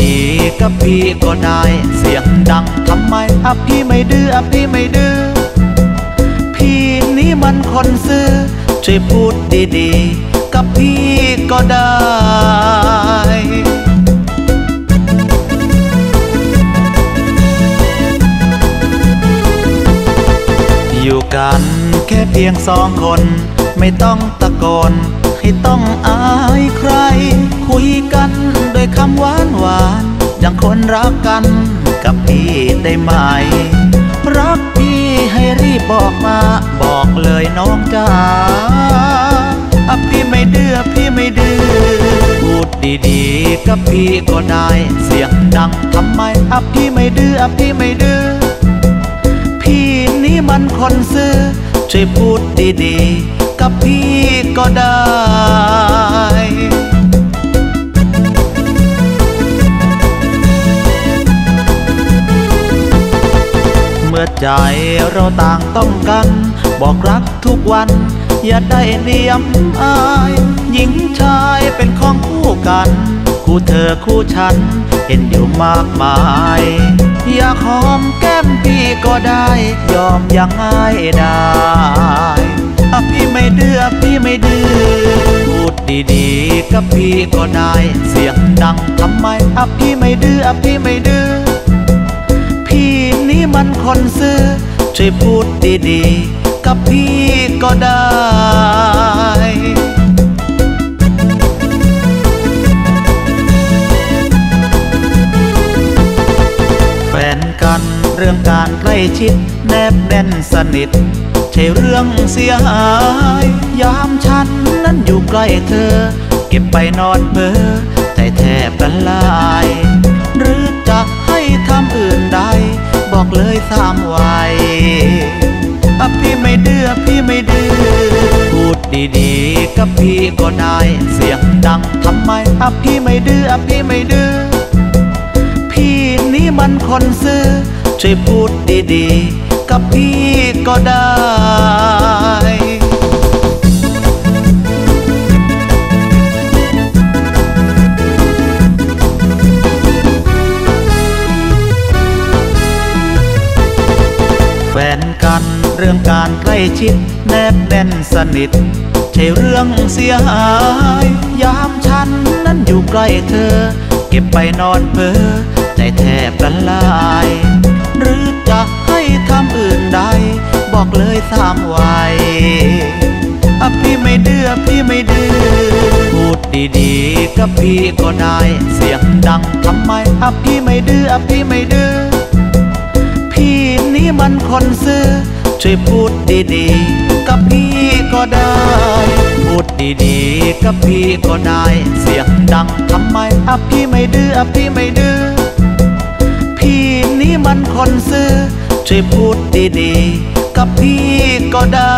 ดีๆกับพี่ก็ได้ เสียงดังทำไมอะพี่ไม่ดื้ออะพี่ไม่ดื้อพี่นี้มันคนซื่อช่วยพูดดีๆกับพี่ก็ได้อยู่กันแค่เพียงสองคน ไม่ต้องตะโกนให้ต้องอายใคร คุยกัน คำหวานหวานอย่างคนรักกันกับพี่ได้ไหม รักพี่ให้รีบบอกมา บอกเลยน้องจ้าอะพี่ไม่เดื้อพี่ไม่ดื้อพูดดีๆกับพี่ก็ได้ เสียงดังทำไมอะพี่ไม่ดื้ออะพี่ไม่ดื้อพี่นี้มันคนซื่อช่วยพูดดีๆกับพี่ก็ได้ อใจเราต่างต้องกัน บอกรักทุกวัน อย่าได้เนียมอาย หญิงชายเป็นของคู่กัน คู่เธอคู่ฉัน เห็นอยู่มากมาย อยากหอมแก้มพี่ก็ได้ ยอมย่างง่ายได้อะพี่ไม่เดือพี่ไม่ดื้อพูดดีๆกับพี่ก็ได้ เสียงดังทำไมอะพี่ไม่ดื้ออะพี่ไม่ดื้อ มันคนซื่อช่วยพูดดีๆ กับพี่ก็ได้แฟนกันเรื่องการใกล้ชิด แนบแน่นสนิท ใช่เรื่องเสียหาย ยามฉันนั้นอยู่ใกล้เธอ เก็บไปนอนเพ้อใจแทบละลาย หรือจะให้ทำอื่น เลยสามวัยอะพี่ไม่ดื้อพี่ไม่ดื้อพูดดีๆกับพี่ก็ได้เสียงดังทำไมอะพี่ไม่ดื้ออะพี่ไม่ดื้อพี่นี้มันคนซื่อช่วยพูดดีๆกับพี่ก็ได้ กันเรื่องการใกล้ชิดแนบแน่นสนิท ใช่เรื่องเสียหาย ยามฉันนั้นอยู่ใกล้เธอ เก็บไปนอนเพ้อใจแทบละลาย หรือจะให้ทำอื่นใด บอกเลยสามวัยอะพี่ไม่ดื้อพี่ไม่ดื้อพูดดีๆกับพี่ก็ได้ เสียงดังทำไมอะพี่ไม่ดื้อพี่ไม่ดื้อพี่นี้มัน คนซื้อ ช่วยพูดดีๆ กับพี่ก็ได้ พูดดีๆ กับพี่ก็ได้ เสียงดังทำไมอะพี่ไม่ดื้ออะพี่ไม่ดื้อ พี่นี้มันคนซื้อ ช่วยพูดดีๆ กับพี่ก็ได้